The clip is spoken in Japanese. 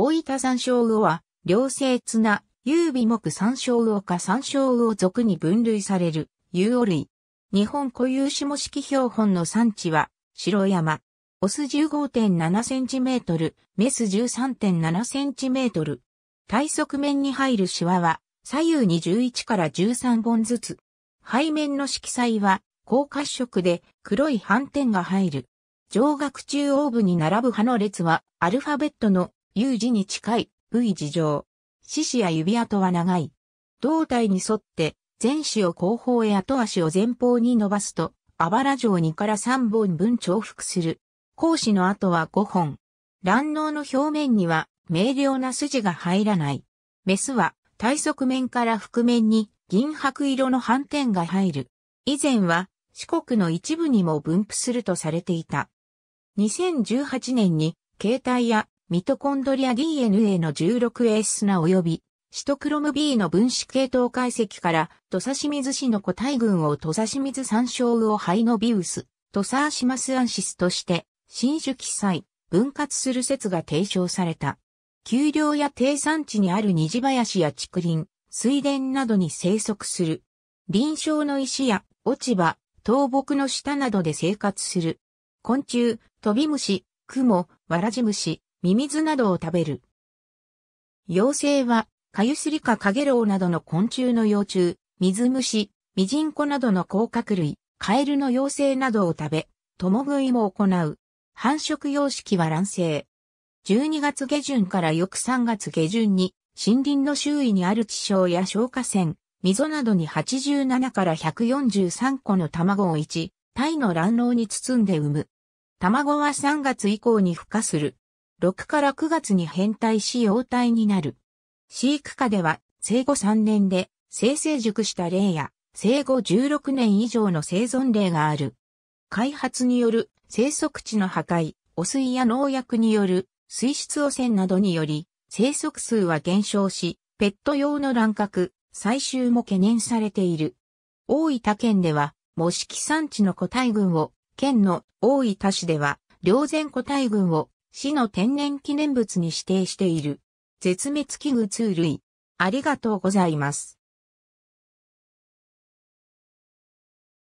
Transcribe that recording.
大分山椒魚は、良性綱、有尾目山椒魚か山椒魚属に分類される、有魚類。日本固有下式標本の産地は、白山。オス15.7センチメートル、メス13.7センチメートル。体側面に入るシワは、左右に11から13本ずつ。背面の色彩は、高褐色で黒い斑点が入る。上顎中央部に並ぶ葉の列は、アルファベットの U 字に近い V 字状。四肢や指跡は長い。胴体に沿って前肢を後方へ後足を前方に伸ばすと、あばら状2から3本分重複する。後肢の跡は5本。卵脳の表面には明瞭な筋が入らない。メスは体側面から腹面に銀白色の斑点が入る。以前は四国の一部にも分布するとされていた。2018年に形態やミトコンドリア DNA の 16A 砂及びシトクロム B の分子系統解析から土佐清水市の個体群を土佐清水山椒魚ハイノビウス、土佐シマスアンシスとして新種記載、分割する説が提唱された。丘陵や低山地にある虹林や竹林、水田などに生息する。臨床の石や落ち葉、倒木の下などで生活する。昆虫、飛び虫、雲、わらじ虫、ミミズなどを食べる。妖精は、カユスリカカゲロウなどの昆虫の幼虫、水虫、ミジンコなどの甲殻類、カエルの妖精などを食べ、共食いも行う。繁殖様式は卵生。12月下旬から翌3月下旬に、森林の周囲にある地層や消火栓、溝などに87から143個の卵を1、タイの卵巣に包んで産む。卵は3月以降に孵化する。6から9月に変態し幼体になる。飼育下では生後3年で生成熟した例や生後16年以上の生存例がある。開発による生息地の破壊、汚水や農薬による水質汚染などにより生息数は減少し、ペット用の乱獲、採集も懸念されている。大分県では、模式産地の個体群を、旧大分市では、両前個体群を市の天然記念物に指定している。絶滅危惧 two 類。ありがとうございます。